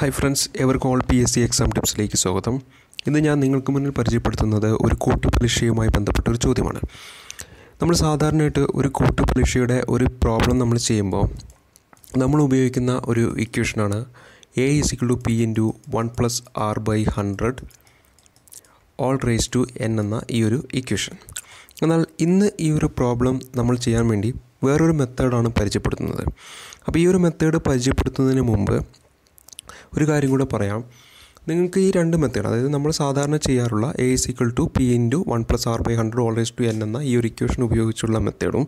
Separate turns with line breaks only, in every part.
Hi friends എവർക്കും all P S C exam ടിപ്സിലേക്ക് സ്വാഗതം. ഇന്ന് ഞാൻ നിങ്ങൾക്ക് മുന്നിൽ പരിചയപ്പെടുത്തുന്നത് ഒരു കൂട്ടുപലിശയുമായി ബന്ധപ്പെട്ട ഒരു ചോദ്യമാണ്. നമ്മൾ സാധാരണയായിട്ട് ഒരു കൂട്ടുപലിശയുടെ ഒരു പ്രോബ്ലം നമ്മൾ ചെയ്യുമ്പോൾ നമ്മൾ ഉപയോഗിക്കുന്ന ഒരു ഇക്വേഷനാണ് A is equal to P into one plus R by hundred whole raise to N എന്ന ഈ ഒരു ഇക്വേഷൻ എന്നാൽ ഇന്ന് ഈ ഒരു പ്രോബ്ലം നമ്മൾ ചെയ്യാൻ വേണ്ടി വേറൊരു മെത്തേഡാണ് പരിചയപ്പെടുത്തുന്നത്. അപ്പോൾ ഈ ഒരു മെത്തേഡ് പരിചയപ്പെടുത്തുന്നതിന് മുമ്പ് ഒരു കാര്യം കൂടെ പറയാം. നിങ്ങൾക്ക് ഈ രണ്ട് മെത്തേഡ് അതായത് നമ്മൾ സാധാരണ ചെയ്യാറുള്ള A is equal to P into one plus R by hundred whole raise to N എന്ന ഈ ഒരു ഇക്വേഷൻ ഉപയോഗിച്ചുള്ള മെത്തേഡും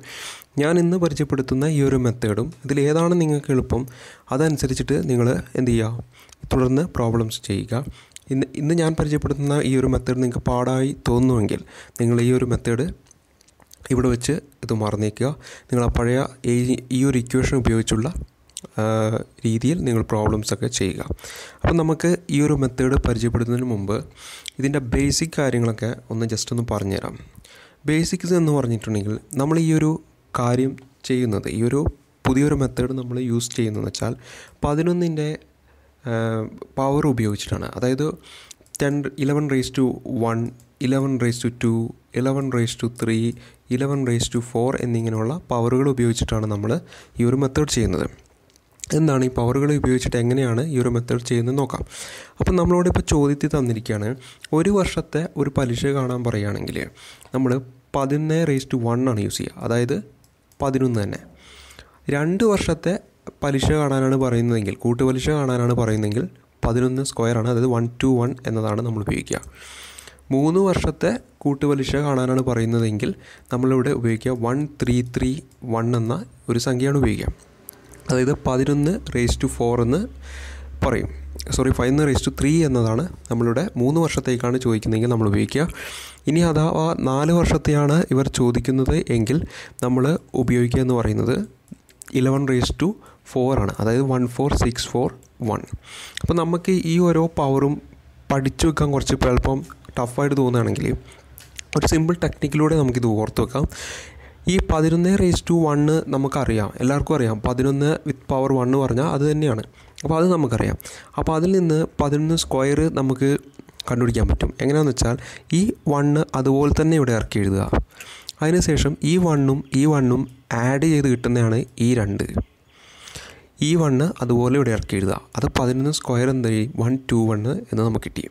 ഞാൻ ഇന്ന് പരിചയപ്പെടുത്തുന്ന ഈ ഒരു മെത്തേഡും ഇതിൽ ഏതാണ് നിങ്ങൾക്ക് എളുപ്പം അതനുസരിച്ചിട്ട് നിങ്ങൾ എന്ത് ചെയ്യുക? തുടർന്ന് പ്രോബ്ലംസ് ചെയ്യുക. ഇന്ന് ഇന്ന് ഞാൻ പരിചയപ്പെടുത്തുന്ന ഈ ഒരു മെത്തേഡ് നിങ്ങൾക്ക് പാടായി തോന്നുമെങ്കിൽ നിങ്ങൾ ഈ ഒരു മെത്തേഡ് ഇവിടെ വെച്ച് ഇത് മറന്നേക്കുക. നിങ്ങൾ ആ പഴയ ഈ- ഒരു ഇക്വേഷൻ ഉപയോഗിച്ചുള്ള രീതിയിൽ നിങ്ങൾ പ്രോബ്ലംസൊക്കെ ചെയ്യുക. അപ്പം നമുക്ക് ഈ ഒരു മെത്തേഡ് പരിചയപ്പെടുന്നതിന് മുമ്പ് ഇതിന്റെ ബേസിക് കാര്യങ്ങളൊക്കെ ഒന്ന് ജസ്റ്റ് ഒന്ന് പറഞ്ഞുതരാം. ബേസിക്സ് എന്ന് പറഞ്ഞിട്ടുണ്ടെങ്കിൽ നമ്മൾ ഈ ഒരു കാര്യം ചെയ്യുന്നത് ഈ ഒരു പുതിയൊരു മെത്തേഡ് നമ്മൾ യൂസ് ചെയ്യുന്നതെന്ന് വെച്ചാൽ പതിനൊന്നിന്റെ പവർ ഉപയോഗിച്ചിട്ടാണ്. അതായത് ten eleven raise to one eleven raise to two eleven raise to three eleven raise to four എന്നിങ്ങനെയുള്ള പവറുകൾ ഉപയോഗിച്ചിട്ടാണ് നമ്മൾ ഈ ഒരു മെത്തേഡ് ചെയ്യുന്നത്. എന്താണ് ഈ പവറുകൾ ഉപയോഗിച്ചിട്ട് എങ്ങനെയാണ് ഈ ഒരു മെത്തേഡ് ചെയ്യുന്നത് നോക്കാം. അപ്പം നമ്മളോട് ഇപ്പോൾ ചോദ്യത്തിൽ തന്നിരിക്കുകയാണ് ഒരു വർഷത്തെ ഒരു പലിശ കാണാൻ പറയുകയാണെങ്കിൽ നമ്മൾ പതിനൊന്ന് റേസ് ടു വൺ ആണ് യൂസ് ചെയ്യുക. അതായത് പതിനൊന്ന് തന്നെ. രണ്ട് വർഷത്തെ പലിശ കാണാനാണ് പറയുന്നതെങ്കിൽ കൂട്ടുപലിശ കാണാനാണ് പറയുന്നതെങ്കിൽ പതിനൊന്ന് സ്ക്വയറാണ് അതായത് വൺ ടു വൺ എന്നതാണ് നമ്മൾ ഉപയോഗിക്കുക. മൂന്ന് വർഷത്തെ കൂട്ടുപലിശ കാണാനാണ് പറയുന്നതെങ്കിൽ നമ്മളിവിടെ ഉപയോഗിക്കുക വൺ ത്രീ ത്രീ വൺ എന്ന ഒരു സംഖ്യയാണ് ഉപയോഗിക്കുക. അതായത് പതിനൊന്ന് റേസ് ടു ഫോർ എന്ന് പറയും. Sorry five raise to three എന്നതാണ് നമ്മളുടെ മൂന്ന് വർഷത്തേക്കാണ് ചോദിക്കുന്നതെങ്കിൽ നമ്മൾ ഉപയോഗിക്കുക. ഇനി അഥവാ നാല് വർഷത്തെയാണ് ഇവർ ചോദിക്കുന്നത് എങ്കിൽ നമ്മൾ ഉപയോഗിക്കുക എന്ന് പറയുന്നത് ഇലവൻ റേസ് ടു ഫോർ ആണ്. അതായത് one four six four one അപ്പോൾ നമുക്ക് ഈ ഓരോ പവറും പഠിച്ചു വെക്കാൻ കുറച്ച് എളുപ്പം ടഫായിട്ട് തോന്നുകയാണെങ്കിൽ ഒരു സിമ്പിൾ ടെക്നിക്കിലൂടെ നമുക്കിത് ഓർത്ത് വെക്കാം. ഈ പതിനൊന്ന് റേസ് ടു വണ്ണ് നമുക്കറിയാം. എല്ലാവർക്കും അറിയാം. പതിനൊന്ന് വിത്ത് പവർ വണ്ണ് പറഞ്ഞാൽ അത് തന്നെയാണ്. അപ്പോൾ അത് നമുക്കറിയാം. അപ്പോൾ അതിൽ നിന്ന് പതിനൊന്ന് സ്ക്വയർ നമുക്ക് കണ്ടുപിടിക്കാൻ പറ്റും. എങ്ങനെയാണെന്ന് വെച്ചാൽ ഈ വണ്ണ് അതുപോലെ തന്നെ ഇവിടെ ഇറക്കി എഴുതുക. അതിനുശേഷം ഈ വണ്ണും ഈ വണ്ണും ആഡ് ചെയ്ത് കിട്ടുന്നതാണ് ഈ രണ്ട്. ഈ വണ്ണ് അതുപോലെ ഇവിടെ ഇറക്കി എഴുതുക. അത് പതിനൊന്ന് സ്ക്വയർ എന്ത് ചെയ്യും? വൺ ടു വണ്ണ് എന്ന് നമുക്ക് കിട്ടി.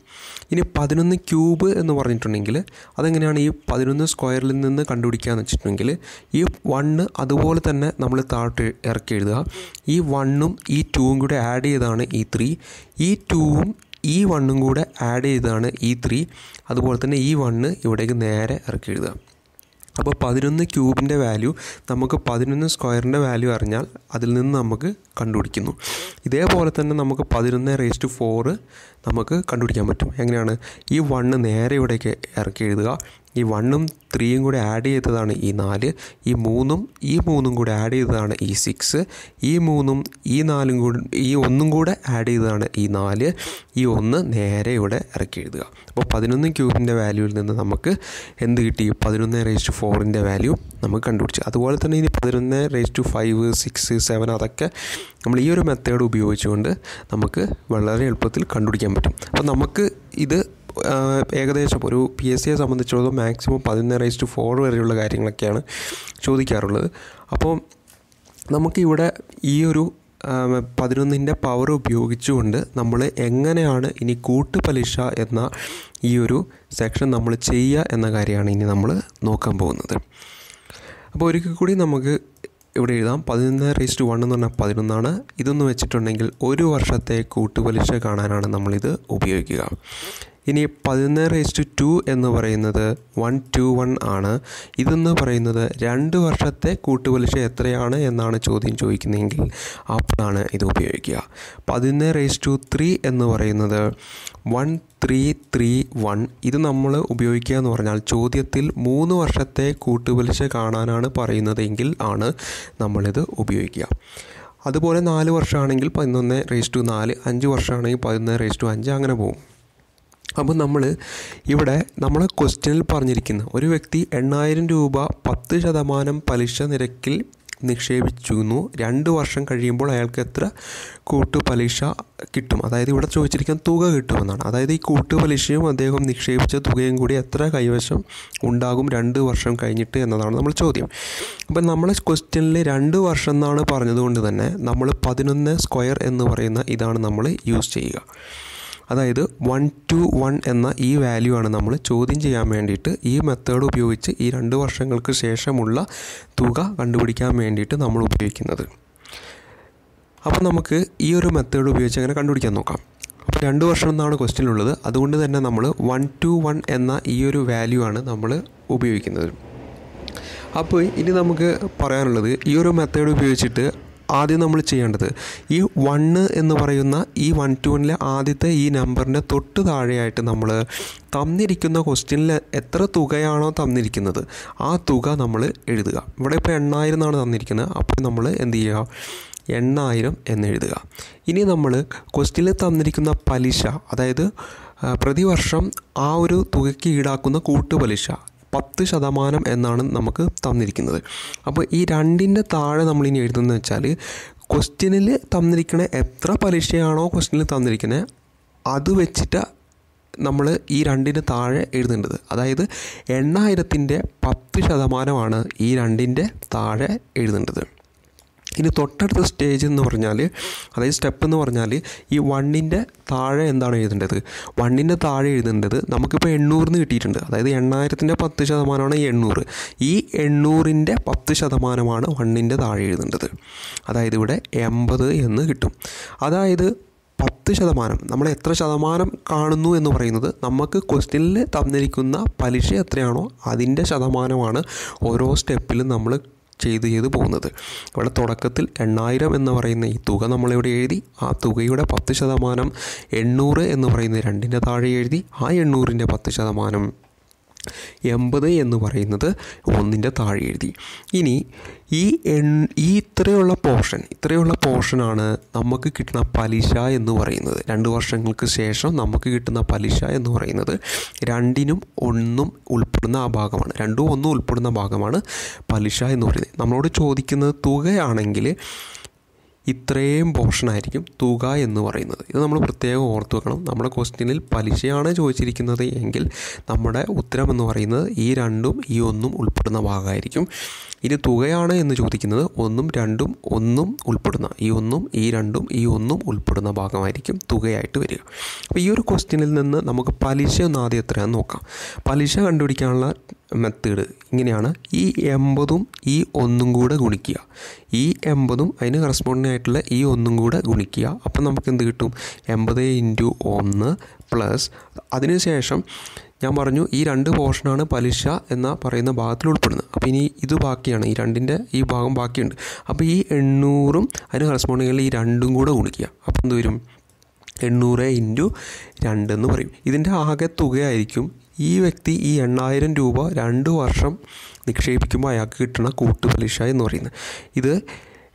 ഇനി പതിനൊന്ന് ക്യൂബ് എന്ന് പറഞ്ഞിട്ടുണ്ടെങ്കിൽ അതെങ്ങനെയാണ് ഈ പതിനൊന്ന് സ്ക്വയറിൽ നിന്ന് കണ്ടുപിടിക്കുക എന്ന് വെച്ചിട്ടുണ്ടെങ്കിൽ ഈ വണ്ണ് അതുപോലെ തന്നെ നമ്മൾ താഴോട്ട് ഇറക്കി എഴുതുക. ഈ വണ്ണും ഈ ടൂവും കൂടെ ആഡ് ചെയ്താണ് ഈ ത്രീ ഈ ടൂവും ഈ വണ്ണും കൂടെ ആഡ് ചെയ്താണ് ഈ ത്രീ അതുപോലെ തന്നെ ഈ വണ്ണ് ഇവിടേക്ക് നേരെ ഇറക്കി എഴുതുക. അപ്പോൾ പതിനൊന്ന് ക്യൂബിന്റെ വാല്യൂ നമുക്ക് പതിനൊന്ന് സ്ക്വയറിന്റെ വാല്യൂ അറിഞ്ഞാൽ അതിൽ നിന്ന് നമുക്ക് കണ്ടുപിടിക്കുന്നു. ഇതേപോലെ തന്നെ നമുക്ക് പതിനൊന്ന് റേസ് ടു ഫോറ് നമുക്ക് കണ്ടുപിടിക്കാൻ പറ്റും. എങ്ങനെയാണ്? ഈ വണ്ണ് നേരെ ഇവിടേക്ക് ഇറക്കി എഴുതുക. ഈ വണ്ണും ത്രീയും കൂടി ആഡ് ചെയ്തതാണ് ഈ നാല്. ഈ മൂന്നും ഈ മൂന്നും കൂടി ആഡ് ചെയ്തതാണ് ഈ സിക്സ് ഈ മൂന്നും ഈ നാലും കൂടി ഈ ഒന്നും കൂടെ ആഡ് ചെയ്തതാണ് ഈ നാല്. ഈ ഒന്ന് നേരെ ഇവിടെ ഇറക്കി എഴുതുക. അപ്പോൾ പതിനൊന്ന് ക്യൂബിന്റെ വാല്യൂവിൽ നിന്ന് നമുക്ക് എന്ത് കിട്ടി? പതിനൊന്ന് റേസ് ടു ഫോറിന്റെ വാല്യൂ നമുക്ക് കണ്ടുപിടിച്ചു. അതുപോലെ തന്നെ ഇനി പതിനൊന്ന് raise to five six seven അതൊക്കെ നമ്മൾ ഈ ഒരു മെത്തേഡ് ഉപയോഗിച്ചുകൊണ്ട് നമുക്ക് വളരെ എളുപ്പത്തിൽ കണ്ടുപിടിക്കാൻ പറ്റും. അപ്പോൾ നമുക്ക് ഇത് ഏകദേശം ഒരു പി എസ് സിയെ സംബന്ധിച്ചിടത്തോളം മാക്സിമം പതിനൊന്ന് റേസ് ടു ഫോർ വരെയുള്ള കാര്യങ്ങളൊക്കെയാണ് ചോദിക്കാറുള്ളത്. അപ്പോൾ നമുക്കിവിടെ ഈ ഒരു പതിനൊന്നിന്റെ പവർ ഉപയോഗിച്ചുകൊണ്ട് നമ്മൾ എങ്ങനെയാണ് ഇനി കൂട്ടുപലിശ എന്ന ഈ ഒരു സെക്ഷൻ നമ്മൾ ചെയ്യുക എന്ന കാര്യമാണ് ഇനി നമ്മൾ നോക്കാൻ പോകുന്നത്. അപ്പോൾ ഒരിക്കൽ കൂടി നമുക്ക് ഇവിടെ എഴുതാം. പതിനൊന്ന് റേസ് ടു വൺ എന്ന് പറഞ്ഞാൽ പതിനൊന്നാണ്. ഇതൊന്ന് വെച്ചിട്ടുണ്ടെങ്കിൽ ഒരു വർഷത്തെ കൂട്ടുപലിശ കാണാനാണ് നമ്മളിത് ഉപയോഗിക്കുക. ഇനി പതിനൊന്ന് റേസ് ടു എന്ന് പറയുന്നത് വൺ ടു വൺ ആണ്. ഇതെന്ന് പറയുന്നത് രണ്ട് വർഷത്തെ കൂട്ടുപലിശ എത്രയാണ് എന്നാണ് ചോദ്യം ചോദിക്കുന്നതെങ്കിൽ അപ്പോഴാണ് ഇത് ഉപയോഗിക്കുക. റേസ് ടു ത്രീ എന്ന് പറയുന്നത് വൺ ത്രീ ത്രീ വൺ ഇത് നമ്മൾ ഉപയോഗിക്കുക എന്ന് പറഞ്ഞാൽ ചോദ്യത്തിൽ മൂന്ന് വർഷത്തെ കൂട്ടുപലിശ കാണാനാണ് പറയുന്നതെങ്കിൽ ആണ് നമ്മളിത് ഉപയോഗിക്കുക. അതുപോലെ നാല് വർഷമാണെങ്കിൽ പതിനൊന്ന് റേസ് ടു നാല് അഞ്ച് വർഷമാണെങ്കിൽ പതിനൊന്ന് റേസ് ടു അഞ്ച് അങ്ങനെ പോകും. അപ്പോൾ നമ്മൾ ഇവിടെ നമ്മളെ ക്വസ്റ്റ്യനിൽ പറഞ്ഞിരിക്കുന്ന. ഒരു വ്യക്തി എണ്ണായിരം രൂപ പത്ത് ശതമാനം പലിശ നിരക്കിൽ നിക്ഷേപിച്ചിരുന്നു. രണ്ട് വർഷം കഴിയുമ്പോൾ അയാൾക്ക് എത്ര കൂട്ടുപലിശ കിട്ടും? അതായത് ഇവിടെ ചോദിച്ചിരിക്കുന്ന തുക കിട്ടുമെന്നാണ്. അതായത് ഈ കൂട്ടുപലിശയും അദ്ദേഹം നിക്ഷേപിച്ച തുകയും കൂടി എത്ര കൈവശം ഉണ്ടാകും രണ്ട് വർഷം കഴിഞ്ഞിട്ട് എന്നതാണ് നമ്മൾ ചോദ്യം. അപ്പം നമ്മളെ ക്വസ്റ്റ്യനിൽ രണ്ട് വർഷം എന്നാണ് പറഞ്ഞതുകൊണ്ട് തന്നെ നമ്മൾ പതിനൊന്ന് സ്ക്വയർ എന്ന് പറയുന്ന ഇതാണ് നമ്മൾ യൂസ് ചെയ്യുക. അതായത് വൺ ടു വൺ എന്ന ഈ വാല്യൂ ആണ് നമ്മൾ ചോദ്യം ചെയ്യാൻ വേണ്ടിയിട്ട് ഈ മെത്തേഡ് ഉപയോഗിച്ച് ഈ രണ്ട് വർഷങ്ങൾക്ക് ശേഷമുള്ള തുക കണ്ടുപിടിക്കാൻ വേണ്ടിയിട്ട് നമ്മൾ ഉപയോഗിക്കുന്നത്. അപ്പോൾ നമുക്ക് ഈ ഒരു മെത്തേഡ് ഉപയോഗിച്ച് അങ്ങനെ കണ്ടുപിടിക്കാൻ നോക്കാം. അപ്പോൾ രണ്ട് വർഷം എന്നാണ് ക്വസ്റ്റ്യൻ ഉള്ളത്. അതുകൊണ്ട് തന്നെ നമ്മൾ വൺ ടു വൺ എന്ന ഈ ഒരു വാല്യൂ ആണ് നമ്മൾ ഉപയോഗിക്കുന്നത്. അപ്പോൾ ഇനി നമുക്ക് പറയാനുള്ളത് ഈ ഒരു മെത്തേഡ് ഉപയോഗിച്ചിട്ട് ആദ്യം നമ്മൾ ചെയ്യേണ്ടത് ഈ വണ്ണ് എന്ന് പറയുന്ന ഈ വൺ ടു വണ്ണിലെ ആദ്യത്തെ ഈ നമ്പറിന്റെ തൊട്ട് താഴെയായിട്ട് നമ്മൾ തന്നിരിക്കുന്ന ക്വസ്റ്റ്യനിൽ എത്ര തുകയാണോ തന്നിരിക്കുന്നത് ആ തുക നമ്മൾ എഴുതുക. ഇവിടെ ഇപ്പോൾ എണ്ണായിരം എന്നാണ് തന്നിരിക്കുന്നത്. അപ്പോൾ നമ്മൾ എന്ത് ചെയ്യുക? എണ്ണായിരം എന്നെഴുതുക ഇനി നമ്മൾ ക്വസ്റ്റ്യനിൽ തന്നിരിക്കുന്ന പലിശ അതായത് പ്രതിവർഷം ആ ഒരു തുകയ്ക്ക് ഈടാക്കുന്ന കൂട്ടുപലിശ പത്ത് ശതമാനം എന്നാണ് നമുക്ക് തന്നിരിക്കുന്നത്. അപ്പോൾ ഈ രണ്ടിന്റെ താഴെ നമ്മൾ ഇനി എഴുതുന്നത് വെച്ചാൽ ക്വസ്റ്റ്യനിൽ തന്നിരിക്കുന്ന എത്ര പലിശയാണോ ക്വസ്റ്റ്യനിൽ തന്നിരിക്കുന്നത് അത് വെച്ചിട്ട് നമ്മൾ ഈ രണ്ടിന് താഴെ എഴുതേണ്ടത്. അതായത് എണ്ണായിരത്തിന്റെ പത്ത് ശതമാനമാണ് ഈ രണ്ടിന്റെ താഴെ എഴുതേണ്ടത്. ഇനി തൊട്ടടുത്ത സ്റ്റേജ് എന്ന് പറഞ്ഞാൽ അതായത് സ്റ്റെപ്പ് എന്ന് പറഞ്ഞാൽ ഈ വണ്ണിന്റെ താഴെ എന്താണ് എഴുതേണ്ടത്? വണ്ണിന്റെ താഴെ എഴുതേണ്ടത് നമുക്കിപ്പോൾ എണ്ണൂറിന് കിട്ടിയിട്ടുണ്ട്. അതായത് എണ്ണായിരത്തിന്റെ പത്ത് ശതമാനമാണ് എണ്ണൂറ്. ഈ എണ്ണൂറിന്റെ പത്ത് ശതമാനമാണ് വണ്ണിന്റെ താഴെ എഴുതേണ്ടത്. അതായത് ഇവിടെ എൺപത് എന്ന് കിട്ടും. അതായത് പത്ത് ശതമാനം നമ്മൾ എത്ര ശതമാനം കാണുന്നു എന്ന് പറയുന്നത് നമുക്ക് ക്വസ്റ്റ്യനിൽ തന്നിരിക്കുന്ന പലിശ എത്രയാണോ അതിന്റെ ശതമാനമാണ് ഓരോ സ്റ്റെപ്പിലും നമ്മൾ ചെയ്ത് ചെയ്ത് പോകുന്നത്. ഇവിടെ തുടക്കത്തിൽ എണ്ണായിരം എന്ന് പറയുന്ന ഈ തുക നമ്മളിവിടെ എഴുതി? ആ തുകയുടെ പത്ത് ശതമാനം എണ്ണൂറ് എന്ന് പറയുന്ന രണ്ടിന്റെ താഴെ എഴുതി ആ എണ്ണൂറിന്റെ പത്ത് ശതമാനം എൺപത് എന്ന് പറയുന്നത് ഒന്നിന്റെ താഴെ എഴുതി. ഇനി ഈ എൺ ഈ ഇത്രയുള്ള പോർഷൻ ഇത്രയുള്ള പോർഷനാണ് നമുക്ക് കിട്ടുന്ന പലിശ എന്ന് പറയുന്നത്. രണ്ട് വർഷങ്ങൾക്ക് ശേഷം നമുക്ക് കിട്ടുന്ന പലിശ എന്ന് പറയുന്നത് രണ്ടിനും ഒന്നും ഉൾപ്പെടുന്ന ആ ഭാഗമാണ്. രണ്ടും ഒന്നും ഉൾപ്പെടുന്ന ഭാഗമാണ് പലിശ എന്ന് പറയുന്നത്. നമ്മളോട് ചോദിക്കുന്നത് തുകയാണെങ്കിൽ ഇത്രയും പോർഷനായിരിക്കും തുക എന്ന് പറയുന്നത്. ഇത് നമ്മൾ പ്രത്യേകം ഓർത്ത് വെക്കണം. നമ്മുടെ ക്വസ്റ്റ്യനിൽ പലിശയാണ് ചോദിച്ചിരിക്കുന്നത് എങ്കിൽ നമ്മുടെ ഉത്തരം എന്ന് പറയുന്നത് ഈ രണ്ടും ഈ ഒന്നും ഉൾപ്പെടുന്ന ഭാഗമായിരിക്കും. ഇനി തുകയാണ് എന്ന് ചോദിക്കുന്നത് ഒന്നും രണ്ടും ഒന്നും ഉൾപ്പെടുന്ന ഈ ഒന്നും ഈ രണ്ടും ഈ ഒന്നും ഉൾപ്പെടുന്ന ഭാഗമായിരിക്കും തുകയായിട്ട് വരിക. അപ്പോൾ ഈ ഒരു ക്വസ്റ്റ്യനിൽ നിന്ന് നമുക്ക് പലിശ ഒന്ന് ആദ്യം എത്രയാണെന്ന് നോക്കാം. പലിശ കണ്ടുപിടിക്കാനുള്ള മെത്തേഡ് ഇങ്ങനെയാണ് ഈ എൺപതും ഈ ഒന്നും കൂടെ ഗുണിക്കുക. ഈ എൺപതും അതിന് കറസ്പോണ്ടിങ് ആയിട്ടുള്ള ഈ ഒന്നും കൂടെ ഗുണിക്കുക. അപ്പം നമുക്ക് എന്ത് കിട്ടും? എൺപത് ഇന്റു ഒന്ന് പ്ലസ് അതിനുശേഷം ഞാൻ പറഞ്ഞു ഈ രണ്ട് പോർഷനാണ് പലിശ എന്ന പറയുന്ന ഭാഗത്തിൽ ഉൾപ്പെടുന്നത്. അപ്പോൾ ഇനി ഇത് ബാക്കിയാണ്. ഈ രണ്ടിന്റെ ഈ ഭാഗം ബാക്കിയുണ്ട്. അപ്പോൾ ഈ എണ്ണൂറും അതിന് കറസ്പോണ്ടിങ്ങിൽ ഈ രണ്ടും കൂടെ ഗുണിക്കുക. അപ്പോൾ എന്ത് വരും? എണ്ണൂറ് ഇന്റു രണ്ടെന്ന് പറയും. ഇതിന്റെ ആകെ തുകയായിരിക്കും ഈ വ്യക്തി ഈ എണ്ണായിരം രൂപ രണ്ട് വർഷം നിക്ഷേപിക്കുമ്പോൾ അയാൾക്ക് കിട്ടുന്ന കൂട്ടുപലിശ എന്ന് പറയുന്നത്. ഇത്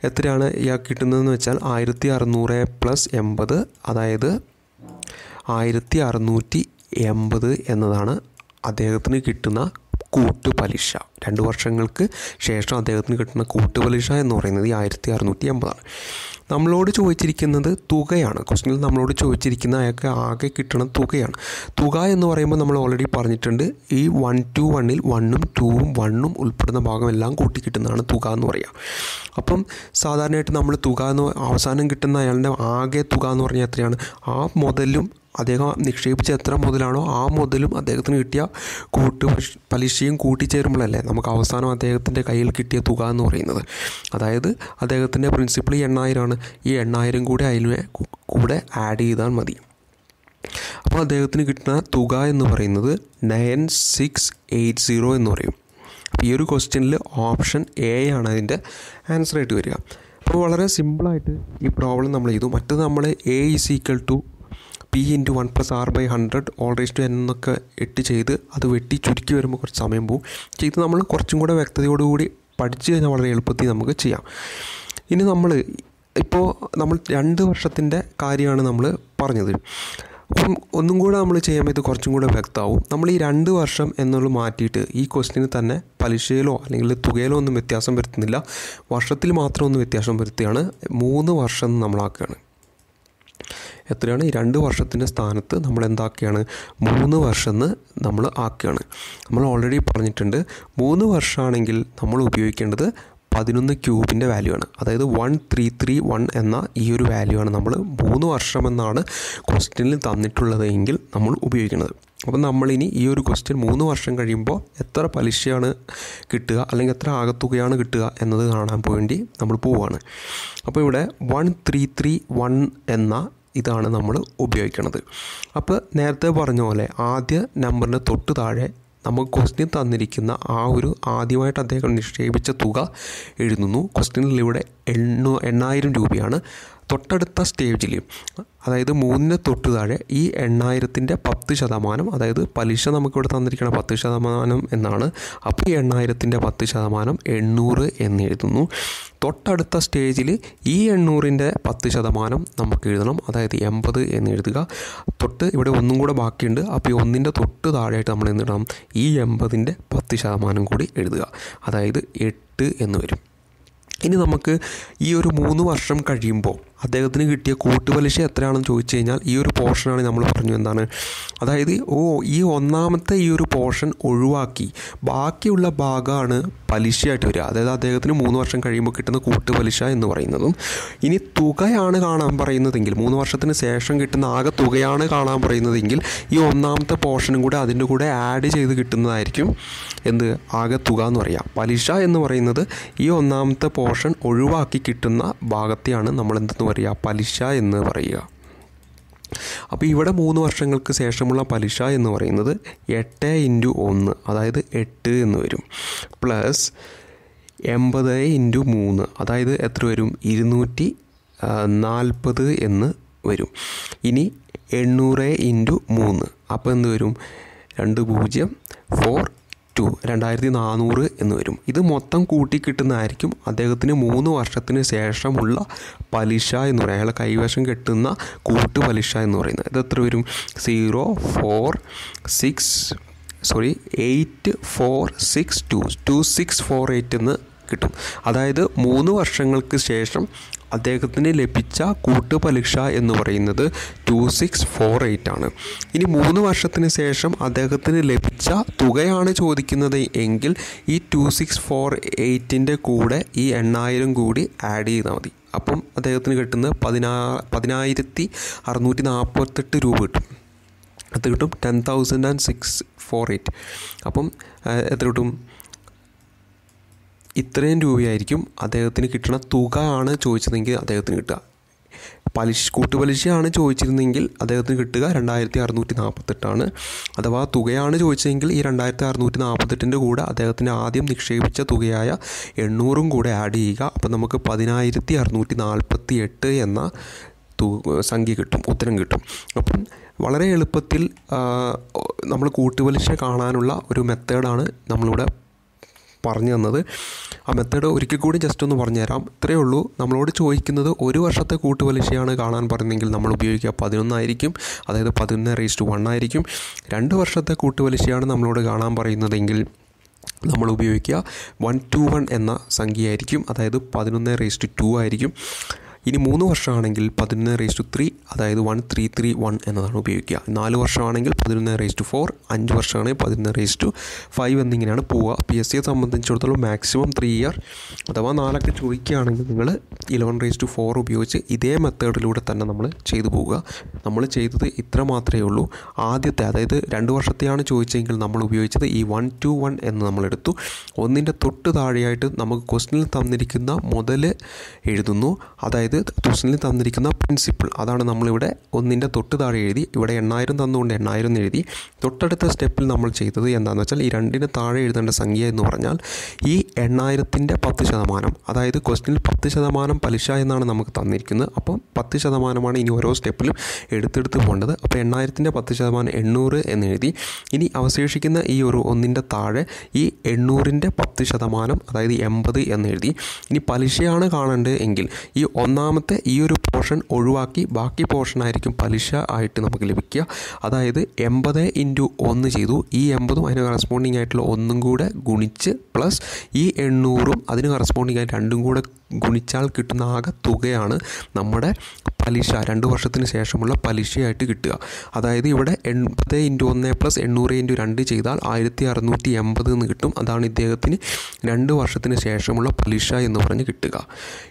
എത്രയാണ് ഇയാൾക്ക് കിട്ടുന്നതെന്ന് വെച്ചാൽ ആയിരത്തി അറുന്നൂറ് പ്ലസ് എൺപത് അതായത് ആയിരത്തി അറുന്നൂറ്റി എൺപത് എന്നതാണ് അദ്ദേഹത്തിന് കിട്ടുന്ന കൂട്ടുപലിശ രണ്ട് വർഷങ്ങൾക്ക് ശേഷം അദ്ദേഹത്തിന് കിട്ടുന്ന കൂട്ടുപലിശ എന്ന് പറയുന്നത് ഈ ആയിരത്തി അറുന്നൂറ്റി എൺപതാണ്. നമ്മളോട് ചോദിച്ചിരിക്കുന്നത് തുകയാണ്. ക്വസ്റ്റിനിൽ നമ്മളോട് ചോദിച്ചിരിക്കുന്ന അയാൾക്ക് ആകെ കിട്ടണ തുകയാണ്. തുക എന്ന് പറയുമ്പോൾ നമ്മൾ ഓൾറെഡി പറഞ്ഞിട്ടുണ്ട്. ഈ വൺ ടു വണ്ണിൽ വണ്ണും ടൂവും വണ്ണും ഉൾപ്പെടുന്ന ഭാഗം എല്ലാം കൂട്ടി കിട്ടുന്നതാണ് തുക എന്ന് പറയുക അപ്പം സാധാരണയായിട്ട് നമ്മൾ തുക എന്ന് അവസാനം കിട്ടുന്ന അയാളുടെ ആകെ തുക എന്ന് പറഞ്ഞാൽ എത്രയാണ്? ആ മുതലും അദ്ദേഹം നിക്ഷേപിച്ച എത്ര മുതലാണോ ആ മുതലും അദ്ദേഹത്തിന് കിട്ടിയ കൂട്ട് പലിശയും കൂട്ടിച്ചേരുമ്പോഴല്ലേ നമുക്ക് അവസാനം അദ്ദേഹത്തിന്റെ കയ്യിൽ കിട്ടിയ തുക എന്ന് പറയുന്നത്. അതായത് അദ്ദേഹത്തിന്റെ പ്രിൻസിപ്പിൾ എണ്ണായിരമാണ് ഈ എണ്ണായിരം കൂടി അതിൽ കൂടെ ആഡ് ചെയ്താൽ മതി. അപ്പോൾ അദ്ദേഹത്തിന് കിട്ടുന്ന തുക എന്ന് പറയുന്നത് നയൻ സിക്സ് എയ്റ്റ് സീറോ എന്ന് പറയും. അപ്പോൾ ഈ ഒരു ക്വസ്റ്റ്യനിൽ ഓപ്ഷൻ എ ആണ് അതിന്റെ ആൻസർ ആയിട്ട് വരിക. അപ്പോൾ വളരെ സിമ്പിളായിട്ട് ഈ പ്രോബ്ലം നമ്മൾ ചെയ്തു. മറ്റത് നമ്മൾ A is equal to P into one plus R by hundred whole raise to എന്നൊക്കെ ഇട്ട് ചെയ്ത് അത് വെട്ടി ചുരുക്കി വരുമ്പോൾ കുറച്ച് സമയം പോകും ചെയ്ത് നമ്മൾ കുറച്ചും കൂടെ വ്യക്തതയോടുകൂടി പഠിച്ചു കഴിഞ്ഞാൽ വളരെ എളുപ്പത്തിൽ നമുക്ക് ചെയ്യാം. ഇനി നമ്മൾ ഇപ്പോൾ നമ്മൾ രണ്ട് വർഷത്തിന്റെ കാര്യമാണ് നമ്മൾ പറഞ്ഞത്. അപ്പം ഒന്നും കൂടെ നമ്മൾ ചെയ്യുമ്പോൾ ഇത് കുറച്ചും കൂടെ വ്യക്തമാവും. നമ്മൾ ഈ രണ്ട് വർഷം എന്നുള്ളത് മാറ്റിയിട്ട് ഈ ക്വസ്റ്റിന് തന്നെ പലിശയിലോ അല്ലെങ്കിൽ തുകയിലോ ഒന്നും വ്യത്യാസം വരുത്തുന്നില്ല. വർഷത്തിൽ മാത്രം ഒന്ന് വ്യത്യാസം വരുത്തിയാണ് മൂന്ന് വർഷം നമ്മളാക്കുകയാണ് എത്രയാണ്? ഈ രണ്ട് വർഷത്തിന്റെ സ്ഥാനത്ത് നമ്മൾ എന്താക്കുകയാണ്? മൂന്ന് വർഷം എന്ന് നമ്മൾ ആക്കുകയാണ്. നമ്മൾ ഓൾറെഡി പറഞ്ഞിട്ടുണ്ട് മൂന്ന് വർഷമാണെങ്കിൽ നമ്മൾ ഉപയോഗിക്കേണ്ടത് പതിനൊന്ന് ക്യൂബിന്റെ വാല്യൂ ആണ്. അതായത് വൺ ത്രീ ത്രീ വൺ എന്ന ഈ ഒരു വാല്യൂ ആണ് നമ്മൾ മൂന്ന് വർഷമെന്നാണ് ക്വസ്റ്റ്യനിൽ തന്നിട്ടുള്ളത് എങ്കിൽ നമ്മൾ ഉപയോഗിക്കുന്നത്. അപ്പം നമ്മളിനി ഈ ഒരു ക്വസ്റ്റ്യൻ മൂന്ന് വർഷം കഴിയുമ്പോൾ എത്ര പലിശയാണ് കിട്ടുക? അല്ലെങ്കിൽ എത്ര ആകത്തുകയാണ് കിട്ടുക എന്നത് കാണാൻ വേണ്ടി നമ്മൾ പോവുകയാണ് അപ്പോൾ ഇവിടെ വൺ ത്രീ ത്രീ വൺ എന്ന ഇതാണ് നമ്മൾ ഉപയോഗിക്കുന്നത് അപ്പോൾ നേരത്തെ പറഞ്ഞ പോലെ ആദ്യ നമ്പറിന് തൊട്ട് താഴെ നമുക്ക് ക്വസ്റ്റ്യൻ തന്നിരിക്കുന്ന ആ ഒരു ആദ്യമായിട്ട് അദ്ദേഹം നിക്ഷേപിച്ച തുക എഴുതുന്നു. ക്വസ്റ്റ്യനിൽ ഇവിടെ എണ്ണു എണ്ണായിരം രൂപയാണ് തൊട്ടടുത്ത സ്റ്റേജിൽ. അതായത് മൂന്നിന് തൊട്ട് താഴെ ഈ എണ്ണായിരത്തിന്റെ പത്ത് ശതമാനം അതായത് പലിശ നമുക്കിവിടെ തന്നിരിക്കുന്ന പത്ത് ശതമാനം എന്നാണ്. അപ്പോൾ ഈ എണ്ണായിരത്തിന്റെ പത്ത് ശതമാനം എണ്ണൂറ് എന്ന് എഴുതുന്നു. തൊട്ടടുത്ത സ്റ്റേജിൽ ഈ എണ്ണൂറിന്റെ പത്ത് ശതമാനം നമുക്ക് എഴുതണം. അതായത് എൺപത് എന്ന് എഴുതുക. തൊട്ട് ഇവിടെ ഒന്നും കൂടെ ബാക്കിയുണ്ട്. അപ്പോൾ ഈ ഒന്നിന്റെ തൊട്ട് താഴെയായിട്ട് നമ്മൾ എന്തിടണം ഈ എൺപതിന്റെ പത്ത് ശതമാനം കൂടി എഴുതുക. അതായത് എട്ട് എന്ന് വരും. ഇനി നമുക്ക് ഈ ഒരു മൂന്ന് വർഷം കഴിയുമ്പോൾ അദ്ദേഹത്തിന് കിട്ടിയ കൂട്ടുപലിശ എത്രയാണെന്ന് ചോദിച്ചു കഴിഞ്ഞാൽ ഈ ഒരു പോർഷനാണ് നമ്മൾ പറഞ്ഞു എന്താണ്. അതായത് ഓ ഈ ഒന്നാമത്തെ ഈ ഒരു പോർഷൻ ഒഴിവാക്കി. ബാക്കിയുള്ള ഭാഗമാണ് പലിശയായിട്ട് വരിക. അതായത് അദ്ദേഹത്തിന് മൂന്ന് വർഷം കഴിയുമ്പോൾ കിട്ടുന്ന കൂട്ടുപലിശ എന്ന് പറയുന്നതും ഇനി തുകയാണ് കാണാൻ പറയുന്നതെങ്കിൽ മൂന്ന് വർഷത്തിന് ശേഷം കിട്ടുന്ന ആകെ തുകയാണ് കാണാൻ പറയുന്നതെങ്കിൽ ഈ ഒന്നാമത്തെ പോർഷനും കൂടെ അതിന്റെ കൂടെ ആഡ് ചെയ്ത് കിട്ടുന്നതായിരിക്കും എന്ത്? ആകെ തുക എന്ന് പറയാം. പലിശ എന്ന് പറയുന്നത് ഈ ഒന്നാമത്തെ പോർഷൻ ഒഴിവാക്കി കിട്ടുന്ന ഭാഗത്തെയാണ് നമ്മൾ എന്തെന്ന് പറയുക പലിശ എന്ന് പറയുക. അപ്പോൾ ഇവിടെ മൂന്ന് വർഷങ്ങൾക്ക് ശേഷമുള്ള പലിശ എന്ന് പറയുന്നത് എട്ട് ഇന്റു ഒന്ന് അതായത് എട്ട് എന്ന് വരും. പ്ലസ് എൺപത് ഇന്റു മൂന്ന് അതായത് എത്ര വരും? ഇരുന്നൂറ്റി നാൽപ്പത് എന്ന് വരും. ഇനി എണ്ണൂറ് ഇന്റു മൂന്ന് അപ്പോൾ എന്ത് വരും? രണ്ട് പൂജ്യം ഫോർ ടു രണ്ടായിരത്തി നാനൂറ് എന്ന് വരും. ഇത് മൊത്തം കൂട്ടി കിട്ടുന്നതായിരിക്കും അദ്ദേഹത്തിന് മൂന്ന് വർഷത്തിന് ശേഷമുള്ള പലിശ എന്ന് പറയുന്നത് അയാളെ കൈവശം കെട്ടുന്ന കൂട്ടു പലിശ എന്ന് പറയുന്നത്. ഇത് എത്ര വരും? Zero four six sorry eight four six two. Two six four eight എന്ന് കിട്ടും. അതായത് മൂന്ന് വർഷങ്ങൾക്ക് ശേഷം അദ്ദേഹത്തിന് ലഭിച്ച കൂട്ടുപലിക്ഷ എന്ന് പറയുന്നത് ടു സിക്സ് ഫോർ എയ്റ്റ് ആണ്. ഇനി മൂന്ന് വർഷത്തിന് ശേഷം അദ്ദേഹത്തിന് ലഭിച്ച തുകയാണ് ചോദിക്കുന്നത് എങ്കിൽ ഈ ടു സിക്സ് ഫോർ എയ്റ്റിന്റെ കൂടെ ഈ എണ്ണായിരം കൂടി ആഡ് ചെയ്താൽ മതി. അപ്പം അദ്ദേഹത്തിന് കിട്ടുന്നത് പതിനാ പതിനായിരത്തി അറുന്നൂറ്റി നാൽപ്പത്തെട്ട് രൂപ കിട്ടും. അത് കിട്ടും ten thousand and six four eight അപ്പം എത്ര കിട്ടും? ഇത്രയും രൂപയായിരിക്കും അദ്ദേഹത്തിന് കിട്ടുന്ന തുക ആണ് ചോദിച്ചതെങ്കിൽ അദ്ദേഹത്തിന് കിട്ടുക. പലിശ കൂട്ടുപലിശയാണ് ചോദിച്ചിരുന്നെങ്കിൽ അദ്ദേഹത്തിന് കിട്ടുക രണ്ടായിരത്തി അറുന്നൂറ്റി നാൽപ്പത്തെട്ടാണ് അഥവാ തുകയാണ് ചോദിച്ചതെങ്കിൽ ഈ രണ്ടായിരത്തി അറുന്നൂറ്റി നാൽപ്പത്തെട്ടിന്റെ കൂടെ അദ്ദേഹത്തിന് ആദ്യം നിക്ഷേപിച്ച തുകയായ എണ്ണൂറും കൂടെ ആഡ് ചെയ്യുക. അപ്പോൾ നമുക്ക് പതിനായിരത്തി അറുന്നൂറ്റി നാൽപ്പത്തി എട്ട് എന്ന തു സംഖ്യ കിട്ടും ഉത്തരം കിട്ടും. അപ്പം വളരെ എളുപ്പത്തിൽ നമ്മൾ കൂട്ടുപലിശ കാണാനുള്ള ഒരു മെത്തേഡാണ് നമ്മളിവിടെ പറഞ്ഞു തന്നത്. ആ മെത്തേഡ് ഒരിക്കൽ കൂടി ജസ്റ്റ് ഒന്ന് പറഞ്ഞു തരാം ഇത്രയേ ഉള്ളൂ. നമ്മളോട് ചോദിക്കുന്നത് ഒരു വർഷത്തെ കൂട്ടുപലിശയാണ് കാണാൻ പറയുന്നതെങ്കിൽ നമ്മൾ ഉപയോഗിക്കുക പതിനൊന്നായിരിക്കും. അതായത് പതിനൊന്ന് റേസ്റ്റ് വൺ ആയിരിക്കും. രണ്ട് വർഷത്തെ കൂട്ടുപലിശയാണ് നമ്മളോട് കാണാൻ പറയുന്നതെങ്കിൽ നമ്മൾ ഉപയോഗിക്കുക വൺ ടു വൺ എന്ന സംഖ്യയായിരിക്കും. അതായത് പതിനൊന്ന് റേസ്റ്റ് ടു ആയിരിക്കും. ഇനി മൂന്ന് വർഷമാണെങ്കിൽ പതിനൊന്ന് റേസ് ടു ത്രീ അതായത് വൺ ത്രീ ത്രീ വൺ എന്നതാണ് ഉപയോഗിക്കുക. നാല് വർഷമാണെങ്കിൽ പതിനൊന്ന് റേസ് ടു ഫോർ അഞ്ച് വർഷമാണെങ്കിൽ പതിനൊന്ന് റേസ് ടു ഫൈവ് എന്നിങ്ങനെയാണ് പോവുക. പി എസ് സിയെ സംബന്ധിച്ചിടത്തോളം മാക്സിമം ത്രീ ഇയർ അഥവാ നാലൊക്കെ ചോദിക്കുകയാണെങ്കിൽ നിങ്ങൾ ഇലവൻ റേസ് ടു ഫോർ ഉപയോഗിച്ച് ഇതേ മെത്തേഡിലൂടെ തന്നെ നമ്മൾ ചെയ്തു പോവുക. നമ്മൾ ചെയ്തത് ഇത്ര മാത്രമേ ഉള്ളൂ. ആദ്യത്തെ അതായത് രണ്ട് വർഷത്തെയാണ് ചോദിച്ചെങ്കിൽ നമ്മൾ ഉപയോഗിച്ചത് ഈ വൺ ടു വൺ എന്ന് നമ്മളെടുത്തു ഒന്നിന്റെ തൊട്ട് താഴെയായിട്ട് നമുക്ക് ക്വസ്റ്റിനിൽ തന്നിരിക്കുന്ന മുതൽ എഴുതുന്നു. അതായത് ക്വസ്റ്റിനിൽ തന്നിരിക്കുന്ന പ്രിൻസിപ്പിൾ അതാണ് നമ്മളിവിടെ ഒന്നിന്റെ തൊട്ട് താഴെ എഴുതി ഇവിടെ എണ്ണായിരം തന്നുകൊണ്ട് എണ്ണായിരം എഴുതി. തൊട്ടടുത്ത സ്റ്റെപ്പിൽ നമ്മൾ ചെയ്തത് എന്താണെന്ന് വെച്ചാൽ ഈ രണ്ടിന് താഴെ എഴുതേണ്ട സംഖ്യ എന്ന് പറഞ്ഞാൽ ഈ എണ്ണായിരത്തിന്റെ പത്ത് ശതമാനം അതായത് ക്വസ്റ്റിനിൽ പത്ത് ശതമാനം പലിശ എന്നാണ് നമുക്ക് തന്നിരിക്കുന്നത്. അപ്പം പത്ത് ശതമാനമാണ് ഇനി ഓരോ സ്റ്റെപ്പിലും എടുത്തെടുത്ത് പോകേണ്ടത്. അപ്പോൾ എണ്ണായിരത്തിന്റെ പത്ത് ശതമാനം എണ്ണൂറ് എന്ന് എഴുതി. ഇനി അവശേഷിക്കുന്ന ഈ ഒരു ഒന്നിന്റെ താഴെ ഈ എണ്ണൂറിന്റെ പത്ത് ശതമാനം അതായത് എൺപത് എന്ന് എഴുതി. ഇനി പലിശയാണ് കാണേണ്ടത് എങ്കിൽ ഈ ഒന്നാം മൂന്നാമത്തെ ഈ ഒരു പോർഷൻ ഒഴിവാക്കി ബാക്കി പോർഷൻ ആയിരിക്കും പലിശ ആയിട്ട് നമുക്ക് ലഭിക്കുക. അതായത് എൺപത് ഇന്റു ഒന്ന് ചെയ്തു. ഈ എൺപതും അതിന് കറസ്പോണ്ടിങ് ആയിട്ടുള്ള ഒന്നും കൂടെ ഗുണിച്ച് പ്ലസ് ഈ എണ്ണൂറും അതിന് കറസ്പോണ്ടിങ് ആയിട്ട് രണ്ടും കൂടെ ഗുണിച്ചാൽ കിട്ടുന്ന ആകെ തുകയാണ് നമ്മുടെ പലിശ രണ്ട് വർഷത്തിന് ശേഷമുള്ള പലിശയായിട്ട് കിട്ടുക. അതായത് ഇവിടെ എൺപത് ഇന്റു ഒന്ന് പ്ലസ് എണ്ണൂറ് ഇന്റു രണ്ട് ചെയ്താൽ ആയിരത്തി അറുന്നൂറ്റി എൺപത് എന്ന് കിട്ടും. അതാണ് ഇദ്ദേഹത്തിന് രണ്ട് വർഷത്തിന് ശേഷമുള്ള പലിശ എന്ന് പറഞ്ഞ് കിട്ടുക.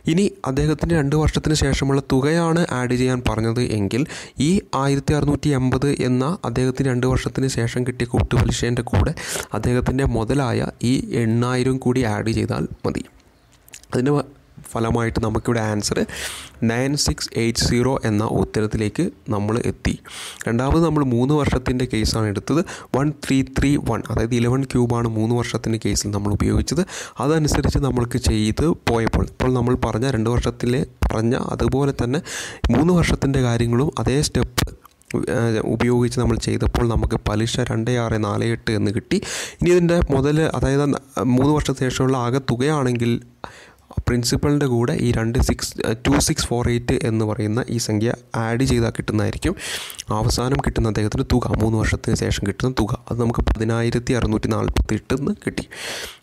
ഇനി അദ്ദേഹത്തിന് രണ്ട് വർഷത്തിന് ശേഷമുള്ള തുകയാണ് ആഡ് ചെയ്യാൻ പറഞ്ഞത് എങ്കിൽ ഈ ആയിരത്തി അറുന്നൂറ്റി എൺപത് എന്ന അദ്ദേഹത്തിന് രണ്ട് വർഷത്തിന് ശേഷം കിട്ടിയ കൂട്ടുപലിശേന്റെ കൂടെ അദ്ദേഹത്തിന്റെ മുതലായ ഈ എണ്ണായിരം കൂടി ആഡ് ചെയ്താൽ മതി. അതിന് ഫലമായിട്ട് നമുക്കിവിടെ answer nine six eight zero എന്ന ഉത്തരത്തിലേക്ക് നമ്മൾ എത്തി. രണ്ടാമത് നമ്മൾ മൂന്ന് വർഷത്തിന്റെ കേസാണ് എടുത്തത്. വൺ ത്രീ ത്രീ വൺ അതായത് ഇലവൻ ക്യൂബാണ് മൂന്ന് വർഷത്തിന്റെ കേസിൽ നമ്മൾ ഉപയോഗിച്ചത്. അതനുസരിച്ച് നമ്മൾക്ക് ചെയ്ത് പോയപ്പോൾ ഇപ്പോൾ നമ്മൾ പറഞ്ഞ രണ്ട് വർഷത്തിലെ പറഞ്ഞ അതുപോലെ തന്നെ മൂന്ന് വർഷത്തിന്റെ കാര്യങ്ങളും അതേ സ്റ്റെപ്പ് ഉപയോഗിച്ച് നമ്മൾ ചെയ്തപ്പോൾ നമുക്ക് പലിശ രണ്ട് ആറ് നാല് എട്ട് എന്ന് കിട്ടി. ഇനി ഇതിന്റെ മുതൽ അതായത് മൂന്ന് വർഷത്തിന് ശേഷമുള്ള ആകെ തുകയാണെങ്കിൽ പ്രിൻസിപ്പളിന്റെ കൂടെ ഈ രണ്ട് six two six four eight എന്ന് പറയുന്ന ഈ സംഖ്യ ആഡ് ചെയ്താൽ കിട്ടുന്നതായിരിക്കും. അവസാനം കിട്ടുന്ന അദ്ദേഹത്തിന് തുക മൂന്ന് വർഷത്തിന് ശേഷം കിട്ടുന്ന തുക. അത് നമുക്ക് പതിനായിരത്തി അറുന്നൂറ്റി നാൽപ്പത്തി എട്ടെന്ന് കിട്ടി.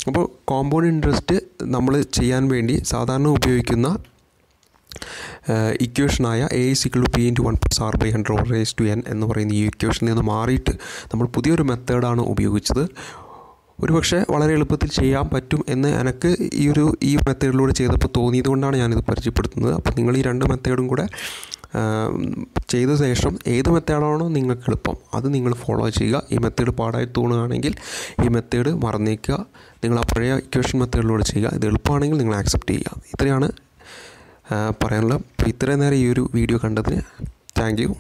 അപ്പോൾ കോമ്പൗണ്ട് ഇൻട്രസ്റ്റ് നമ്മൾ ചെയ്യാൻ വേണ്ടി സാധാരണ ഉപയോഗിക്കുന്ന ഇക്വേഷനായ A is equal P into one plus R by hundred raise to N എന്ന് പറയുന്ന ഈ ഇക്വേഷനിൽ നിന്ന് മാറിയിട്ട് നമ്മൾ പുതിയൊരു മെത്തേഡാണ് ഉപയോഗിച്ചത്. ഒരുപക്ഷെ വളരെ എളുപ്പത്തിൽ ചെയ്യാൻ പറ്റും എന്ന് എനിക്ക് ഈ ഒരു ഈ മെത്തേഡിലൂടെ ചെയ്തപ്പോൾ തോന്നിയത് കൊണ്ടാണ് ഞാനിത് പരിചയപ്പെടുത്തുന്നത്. അപ്പോൾ നിങ്ങൾ ഈ രണ്ട് മെത്തേഡും കൂടെ ചെയ്ത ശേഷം ഏത് മെത്തേഡാണോ നിങ്ങൾക്ക് എളുപ്പം അത് നിങ്ങൾ ഫോളോ ചെയ്യുക. ഈ മെത്തേഡ് പാടായി തോന്നുകയാണെങ്കിൽ ഈ മെത്തേഡ് മറന്നേക്കുക. നിങ്ങൾ ആ പഴയ ഇക്വേഷൻ മെത്തേഡിലൂടെ ചെയ്യുക. ഇത് എളുപ്പമാണെങ്കിൽ നിങ്ങൾ ആക്സെപ്റ്റ് ചെയ്യുക. ഇത്രയാണ് പറയാനുള്ളത്. അപ്പോൾ ഇത്രയും നേരം ഈ ഒരു വീഡിയോ കണ്ടതിന് താങ്ക് യു